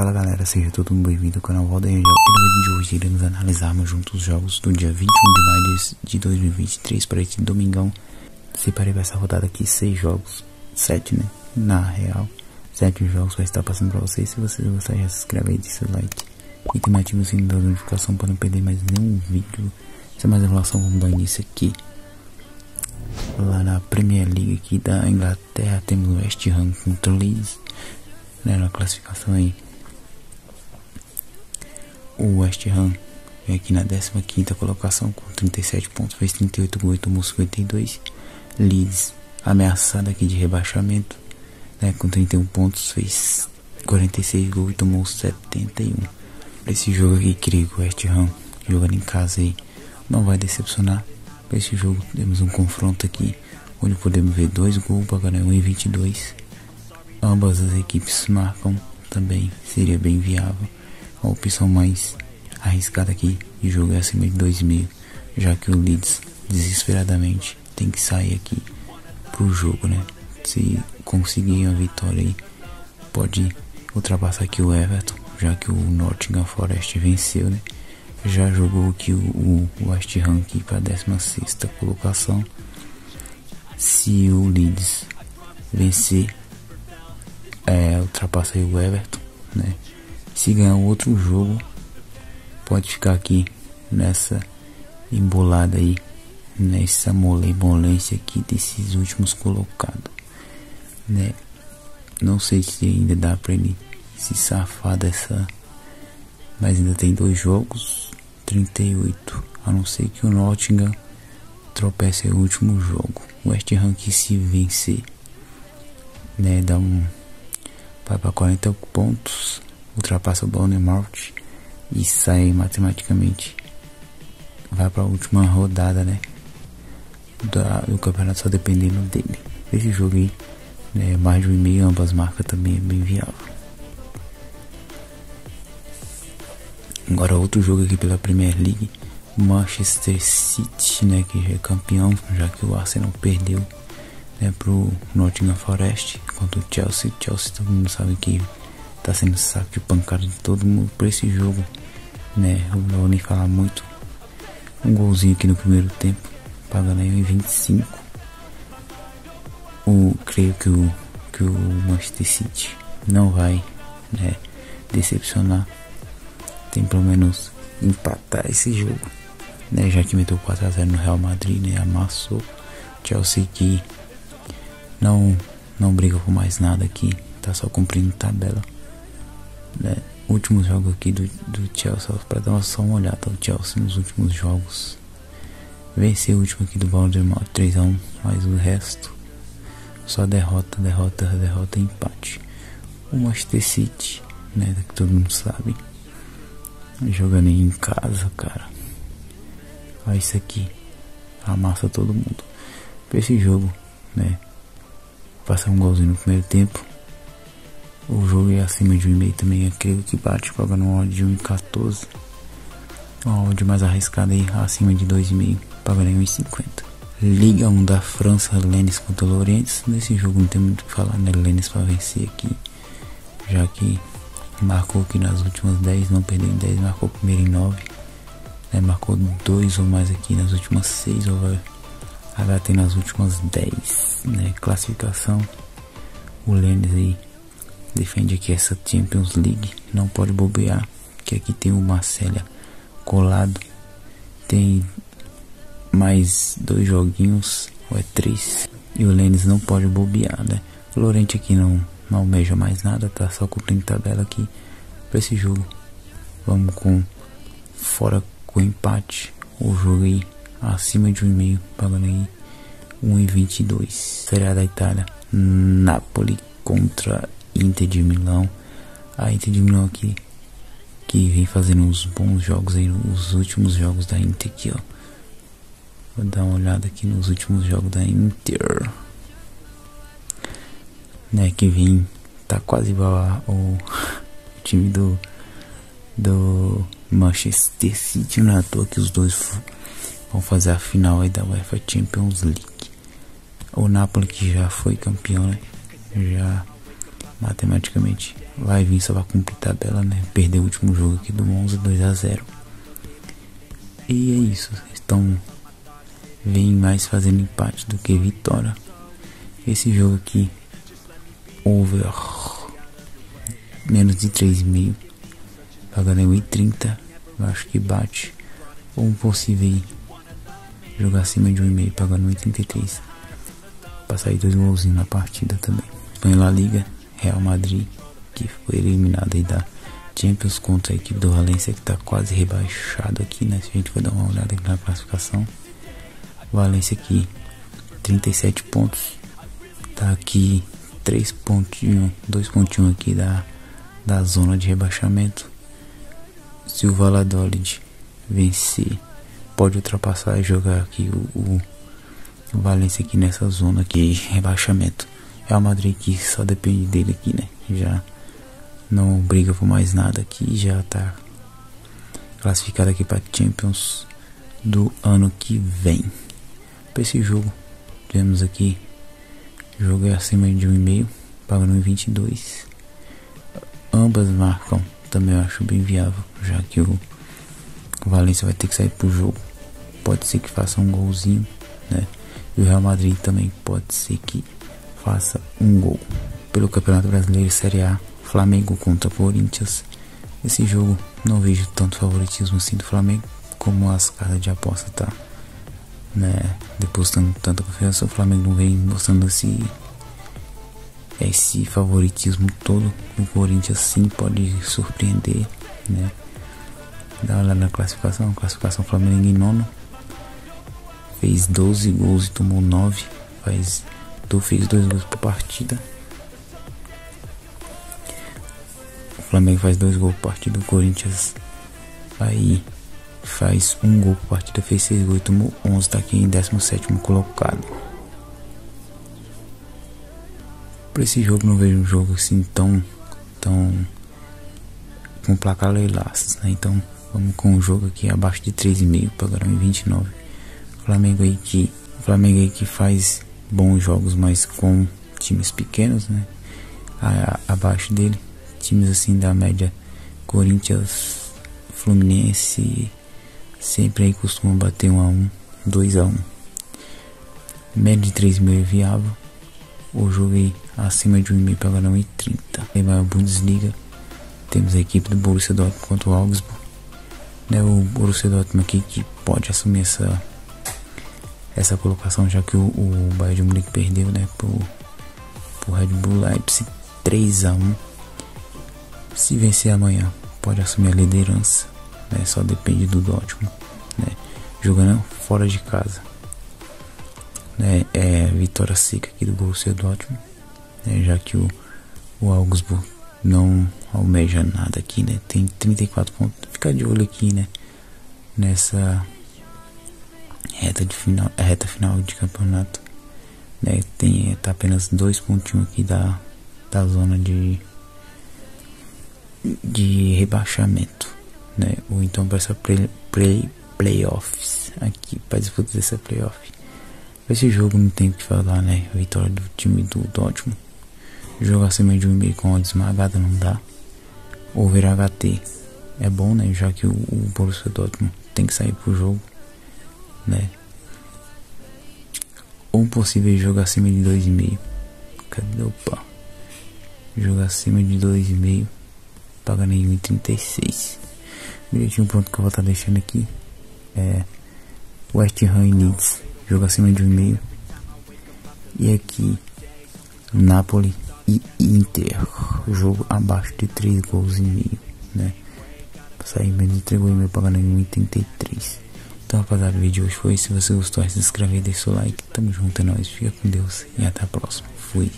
Fala galera, seja todo mundo bem-vindo ao canal Roda e no vídeo de hoje iremos analisarmos juntos os jogos do dia 21 de maio de 2023 para este domingão. Separei para essa rodada aqui seis jogos, sete né, na real, sete jogos vai estar passando para vocês. Se vocês gostarem, já se inscreve aí, deixa seu like e também ativa o sininho da notificação para não perder mais nenhum vídeo. Sem mais enrolação, vamos dar início aqui. Lá na Premier League aqui da Inglaterra temos o West Ham contra o Leeds né, na classificação aí. O West Ham vem aqui na 15 colocação com 37 pontos, fez 38 gols tomou 52. Leeds ameaçado aqui de rebaixamento, né, com 31 pontos, fez 46 gols e tomou 71. Esse jogo aqui, creio que o West Ham jogando em casa aí não vai decepcionar. Para esse jogo temos um confronto aqui onde podemos ver dois gols para ganhar 1 e 22 ambas as equipes marcam também seria bem viável. A opção mais arriscada aqui de jogo é acima de 2000, já que o Leeds desesperadamente tem que sair aqui pro jogo, né? Se conseguir a vitória aí, pode ultrapassar aqui o Everton, já que o Nottingham Forest venceu, né? Já jogou aqui o, o West Ham aqui para 16 colocação. Se o Leeds vencer é, ultrapassa o Everton, né? Se ganhar outro jogo, pode ficar aqui nessa embolada aí, nessa molemolência aqui desses últimos colocados, né? Não sei se ainda dá para ele se safar dessa, mas ainda tem dois jogos, 38, a não ser que o Nottingham tropece o último jogo. O West Ham que se vencer, né, dá um vai para 40 pontos, ultrapassa o Bournemouth e sai matematicamente. Vai para a última rodada, né? Da, do campeonato só dependendo dele. Esse jogo aí, né, mais de um e meio, ambas marcas também é bem viável. Agora outro jogo aqui pela Premier League, Manchester City, né, que é campeão, já que o Arsenal perdeu né, pro Nottingham Forest contra o Chelsea. Chelsea todo mundo sabe que tá sendo saco de pancada de todo mundo por esse jogo, né? Eu não vou nem falar muito. Um golzinho aqui no primeiro tempo, pagando aí em 25. O, creio que o, que o Manchester City não vai né, decepcionar. Tem pelo menos empatar esse jogo. Né, já que meteu 4x0 no Real Madrid, né, amassou. Chelsea que não não briga por mais nada aqui, tá só cumprindo tabela. Né? Últimos jogos aqui do, do Chelsea, para dar só uma olhada o Chelsea nos últimos jogos. Venceu o último aqui do Valdemar 3x1, mas o resto só derrota, derrota, derrota empate. O Manchester City, né, que todo mundo sabe, jogando em casa, cara. Olha isso aqui, amassa todo mundo. Pra esse jogo, né, passar um golzinho no primeiro tempo. O jogo é acima de 1,5 também, aquele que bate, paga no odd de 1,14. O odd mais arriscado aí, acima de 2,5, paga em 1,50. Liga 1 da França, Lens contra o Lorient. Nesse jogo não tem muito o que falar, né? Lens para vencer aqui, já que marcou aqui nas últimas 10, não perdeu em 10, marcou primeiro em 9. Né? Marcou 2 ou mais aqui nas últimas 6 ou vai HT nas últimas 10, né? Classificação. O Lens aí defende aqui essa Champions League, não pode bobear, que aqui tem o Marcelo colado. Tem mais dois joguinhos, ou é três. E o Lens não pode bobear, né? O Lorente aqui não, não almeja mais nada, tá só cumprindo tabela aqui para esse jogo. Vamos com fora com empate. O jogo aí acima de um e meio, pagando aí 1,22. Série da Itália, Napoli contra Inter de Milão. A Inter de Milão aqui, que vem fazendo uns bons jogos aí, os últimos jogos da Inter aqui, ó. Vou dar uma olhada aqui nos últimos jogos da Inter. Né, que vem, tá quase igual ao time do, do Manchester City, não é toa que os dois vão fazer a final aí da UEFA Champions League. O Napoli que já foi campeão, né? Já matematicamente vai vir só pra cumprir tabela, né? Perdeu o último jogo aqui do Monza 2 a 0 E é isso. Estão vem mais fazendo empate do que vitória. Esse jogo aqui over. Menos de 3,5 pagando em 1,30 eu acho que bate. Ou um possível jogar acima de 1,5 pagando 1,33 para sair dois golzinhos na partida também. Espanha La Liga Real Madrid que foi eliminado aí da Champions contra a equipe do Valência que está quase rebaixado aqui né? Se a gente for dar uma olhada aqui na classificação Valência aqui 37 pontos. Tá aqui 3 pontinhos 2 pontinhos aqui da, da zona de rebaixamento. Se o Valladolid vencer pode ultrapassar e jogar aqui o, o, Valência aqui nessa zona aqui de rebaixamento o Madrid que só depende dele aqui né? Já não briga por mais nada aqui já tá classificado aqui para Champions do ano que vem. Para esse jogo temos aqui jogo é acima de 1,5 pagando 1,22 ambas marcam também eu acho bem viável já que o Valência vai ter que sair pro jogo. Pode ser que faça um golzinho né? E o Real Madrid também pode ser que faça um gol pelo Campeonato Brasileiro Série A Flamengo contra Corinthians esse jogo não vejo tanto favoritismo assim do Flamengo como as casas de aposta tá né, depositando tanta confiança, o Flamengo não vem mostrando esse esse favoritismo todo. O Corinthians sim pode surpreender, né? Dá uma olhada na classificação, classificação Flamengo em nono. Fez 12 gols e tomou 9. Faz, fez dois gols por partida. O Flamengo faz dois gols por partida, o Corinthians aí faz um gol por partida, fez 6 gols tomou 11, tá aqui em 17 colocado. Para esse jogo não vejo um jogo assim tão tão com placar leilaços, né? Então vamos com um jogo aqui abaixo de 3,5 pagaram em 29. Flamengo aí que Flamengo aí que faz bons jogos, mas com times pequenos, né? A, abaixo dele, times assim da média Corinthians, Fluminense, Sempre aí costumam bater 1 um a 1 um, 2 a 1 um. Média de 3 mil é viável. O jogo aí acima de 1,5 pela 1,30. Aí vai a Bundesliga. Temos a equipe do Borussia Dortmund contra o Augsburg. Né, o Borussia Dortmund aqui que pode assumir essa essa colocação já que o, o Bayern de Munique perdeu, né, pro, Red Bull Leipzig 3 a 1. Se vencer amanhã, pode assumir a liderança né? Só depende do Dortmund, né? Jogando fora de casa, né? É vitória seca aqui do Borussia Dortmund, né? Já que o, o Augsburg não almeja nada aqui, né? Tem 34 pontos. Fica de olho aqui, né? Nessa reta de final, reta final de campeonato, né? Tem tá apenas dois pontinhos aqui da da zona de de rebaixamento né? Ou então para essa play, play, playoffs aqui, para disputar essa playoff. Esse jogo não tem o que falar, né? Vitória do time do Dortmund. Jogar acima de um meio com uma desmagada não dá. Over HT é bom, né? Já que o, o Borussia Dortmund tem que sair pro jogo, Ou possível jogar acima de 2,5. Cadê o pá? Jogar acima de 2,5. Paga nenhum em 36. Direitinho um ponto que eu vou estar tá deixando aqui. É West Ham e Leeds. Jogo acima de um meio. E aqui Napoli e Inter. Jogo abaixo de 3 gols e meio. Né? Sair menos de 3 gols e meio pagando em 1,83. Então rapaziada, o vídeo hoje foi. Se você gostou, se inscreve e deixa o like. Tamo junto, é nóis. Fica com Deus e até a próxima. Fui.